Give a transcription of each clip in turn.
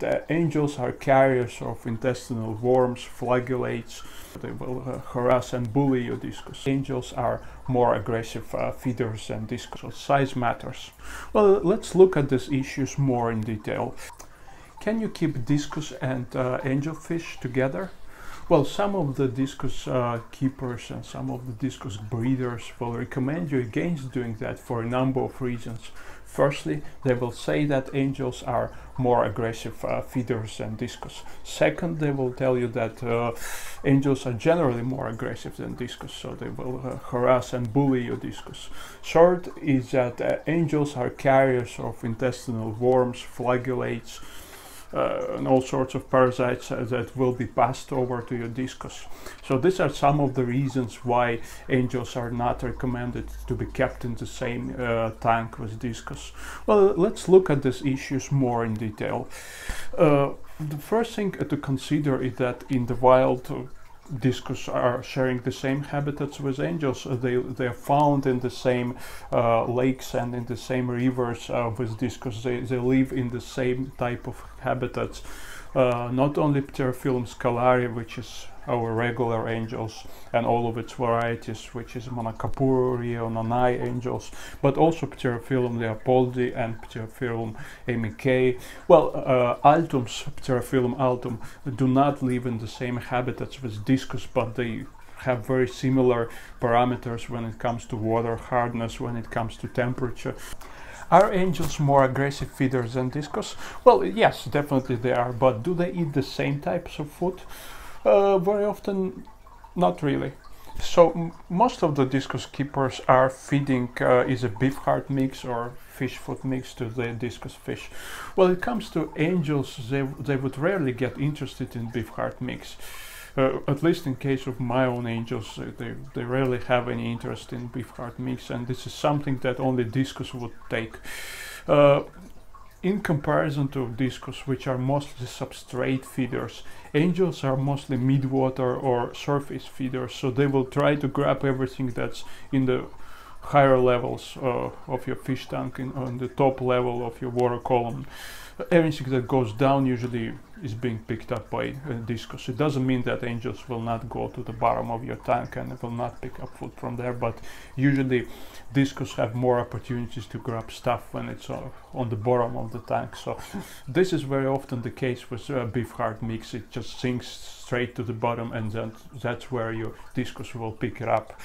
The angels are carriers of intestinal worms, flagellates. They will uh, harass and bully your discus. Angels are more aggressive uh, feeders than discus. So size matters. Well, let's look at these issues more in detail. Can you keep discus and uh, angelfish together? Well, some of the discus uh, keepers and some of the discus breeders will recommend you against doing that for a number of reasons. Firstly, they will say that angels are more aggressive uh, feeders than discus. Second, they will tell you that uh, angels are generally more aggressive than discus, so they will uh, harass and bully your discus. Third is that uh, angels are carriers of intestinal worms, flagellates, uh, and all sorts of parasites uh, that will be passed over to your discus. So these are some of the reasons why angels are not recommended to be kept in the same uh, tank with discus. Well, let's look at these issues more in detail. Uh, the first thing to consider is that in the wild uh, discus are sharing the same habitats with angels. Uh, they they are found in the same uh, lakes and in the same rivers uh, with discus. They they live in the same type of habitats. Uh, not only Pterophyllum scalare, which is our regular angels and all of its varieties, which is Manacapuru, Nanay angels, but also Pterophyllum leopoldi and Pterophyllum amycae. Well, uh, Altums, Pterophyllum altum, do not live in the same habitats with discus, but they have very similar parameters when it comes to water hardness, when it comes to temperature. Are angels more aggressive feeders than discus? Well, yes, definitely they are, but do they eat the same types of food? Uh, very often, not really. So most of the discus keepers are feeding uh, is a beef heart mix or fish food mix to the discus fish. When it comes to angels, they, they would rarely get interested in beef heart mix. Uh, at least in case of my own angels, uh, they, they rarely have any interest in beef heart mix, and this is something that only discus would take. Uh, in comparison to discus, which are mostly substrate feeders, angels are mostly midwater or surface feeders, so they will try to grab everything that's in the higher levels uh, of your fish tank, in, on the top level of your water column. Everything that goes down usually is being picked up by uh, discus. It doesn't mean that angels will not go to the bottom of your tank and it will not pick up food from there, but usually discus have more opportunities to grab stuff when it's uh, on the bottom of the tank. So this is very often the case with uh, beef heart mix. It just sinks straight to the bottom and then that's where your discus will pick it up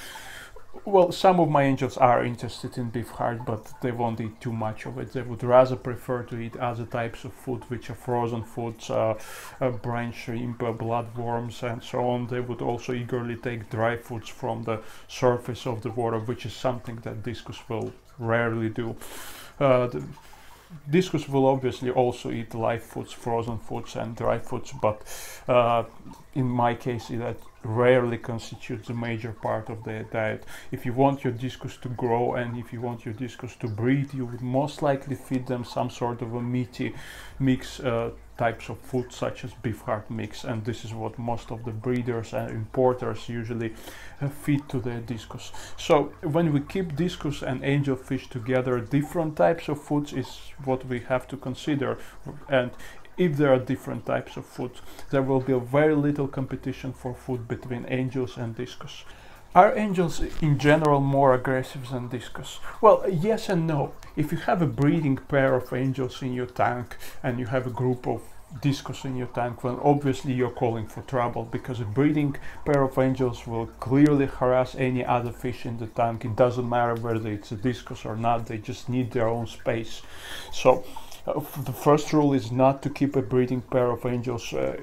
well, some of my angels are interested in beef heart, but they won't eat too much of it. They would rather prefer to eat other types of food, which are frozen foods, uh, uh, brine shrimp, uh, bloodworms, and so on. They would also eagerly take dry foods from the surface of the water, which is something that discus will rarely do. Uh, discus will obviously also eat live foods, frozen foods, and dry foods, but uh, in my case, that rarely constitutes a major part of their diet. If you want your discus to grow and if you want your discus to breed, you would most likely feed them some sort of a meaty mix uh, types of food such as beef heart mix and this is what most of the breeders and importers usually uh, feed to their discus. So when we keep discus and angelfish together different types of foods is what we have to consider and if there are different types of food, there will be very little competition for food between angels and discus. Are angels in general more aggressive than discus? Well, yes and no. If you have a breeding pair of angels in your tank and you have a group of discus in your tank, well, obviously you're calling for trouble because a breeding pair of angels will clearly harass any other fish in the tank. It doesn't matter whether it's a discus or not, they just need their own space. So uh, the first rule is not to keep a breeding pair of angels uh,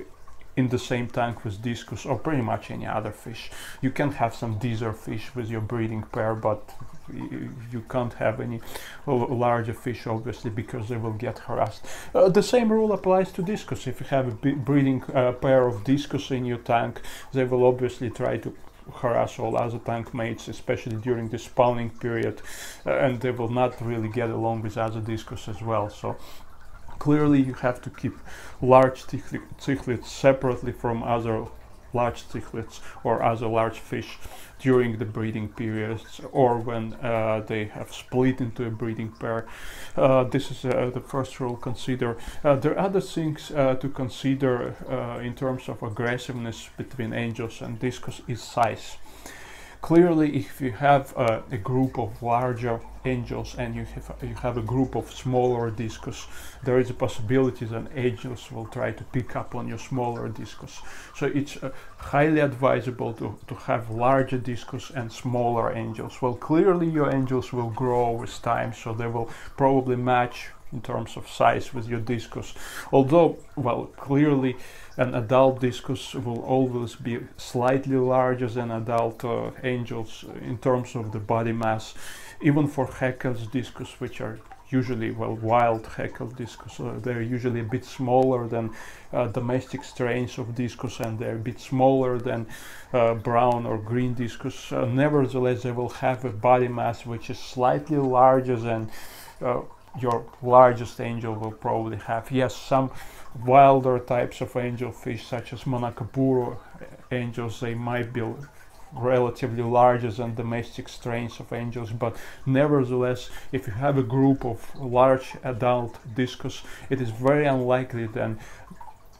in the same tank with discus or pretty much any other fish. You can have some dither fish with your breeding pair, but you can't have any larger fish obviously because they will get harassed. Uh, the same rule applies to discus. If you have a breeding uh, pair of discus in your tank, they will obviously try to harass all other tank mates, especially during the spawning period, uh, and they will not really get along with other discus as well. So clearly you have to keep large cichlids separately from other large cichlids or other large fish during the breeding periods or when uh, they have split into a breeding pair. Uh, this is uh, the first rule consider. Uh, there are other things uh, to consider uh, in terms of aggressiveness between angels and discus is size. Clearly, if you have a group of larger angels and you have, you have a group of smaller discus, there is a possibility that angels will try to pick up on your smaller discus. So it's uh, highly advisable to, to have larger discus and smaller angels. Well, clearly your angels will grow with time, so they will probably match in terms of size with your discus. Although, well, clearly an adult discus will always be slightly larger than adult uh, angels in terms of the body mass. Even for Heckel's discus, which are usually well wild Haeckel discus. Uh, they're usually a bit smaller than uh, domestic strains of discus and they're a bit smaller than uh, brown or green discus. Uh, nevertheless, they will have a body mass which is slightly larger than uh, your largest angel will probably have. Yes, some wilder types of angelfish, such as Manacapuru angels, they might be relatively larger than domestic strains of angels, but nevertheless, if you have a group of large adult discus, it is very unlikely that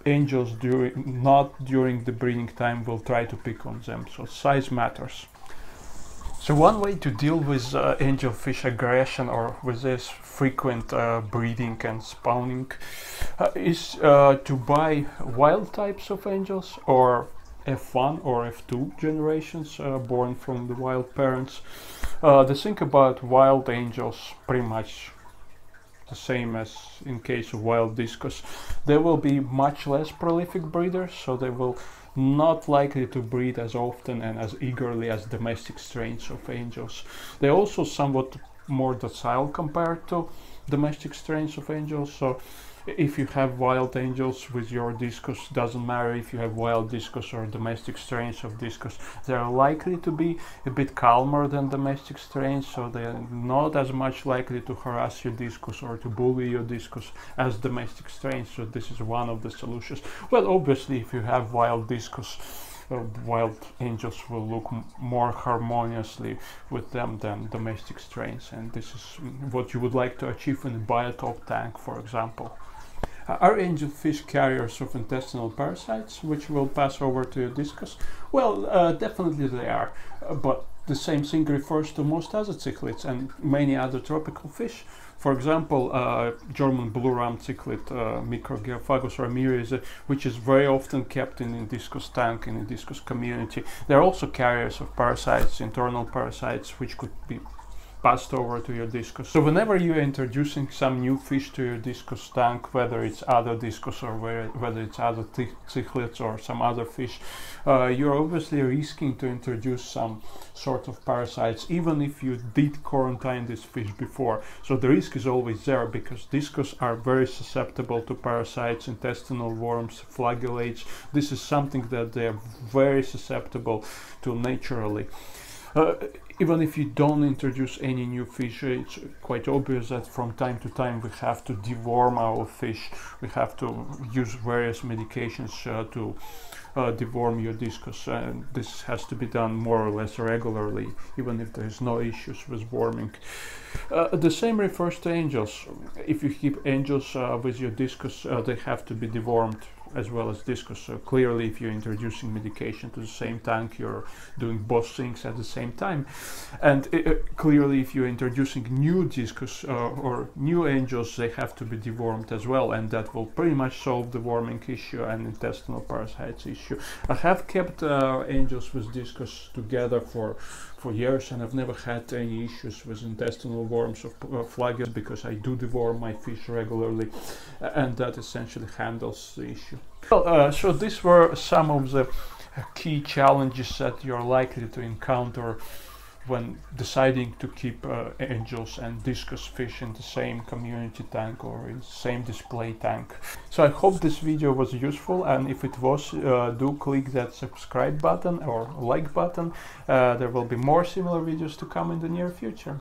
angels during not during the breeding time will try to pick on them. So size matters. So one way to deal with uh, angelfish aggression or with this frequent uh, breeding and spawning uh, is uh, to buy wild types of angels or F1 or F2 generations uh, born from the wild parents. Uh, the thing about wild angels pretty much the same as in case of wild discus. They will be much less prolific breeders, so they will not likely to breed as often and as eagerly as domestic strains of angels. They're also somewhat more docile compared to domestic strains of angels, so if you have wild angels with your discus doesn't matter if you have wild discus or domestic strains of discus. They are likely to be a bit calmer than domestic strains so they are not as much likely to harass your discus or to bully your discus as domestic strains so this is one of the solutions. Well obviously if you have wild discus uh, wild angels will look more harmoniously with them than domestic strains and this is what you would like to achieve in a biotope tank for example uh, are angelfish carriers of intestinal parasites, which will pass over to discus? Well, uh, definitely they are, uh, but the same thing refers to most other cichlids and many other tropical fish. For example, uh, German blue ram cichlid, uh, Microgeophagus ramirezi, which is very often kept in the discus tank in the discus community. They're also carriers of parasites, internal parasites, which could be passed over to your discus. So whenever you're introducing some new fish to your discus tank, whether it's other discus or whether it's other cichlids or some other fish, uh, you're obviously risking to introduce some sort of parasites, even if you did quarantine this fish before. So the risk is always there because discus are very susceptible to parasites, intestinal worms, flagellates. This is something that they're very susceptible to naturally. Uh, even if you don't introduce any new fish, it's quite obvious that from time to time we have to deworm our fish. We have to use various medications uh, to uh, deworm your discus. And this has to be done more or less regularly, even if there's no issues with worming. Uh, the same refers to angels. If you keep angels uh, with your discus, uh, they have to be dewormed as well as discus. So clearly, if you're introducing medication to the same tank, you're doing both things at the same time. And uh, uh clearly, if you're introducing new discus uh, or new angels, they have to be dewormed as well, and that will pretty much solve the worming issue and intestinal parasites issue. I have kept angels with discus together for for years and I've never had any issues with intestinal worms or uh, because I do deworm my fish regularly and that essentially handles the issue. Well, uh, so these were some of the key challenges that you're likely to encounter when deciding to keep uh, angels and discus fish in the same community tank or in the same display tank. So I hope this video was useful and if it was, uh, do click that subscribe button or like button. Uh, there will be more similar videos to come in the near future.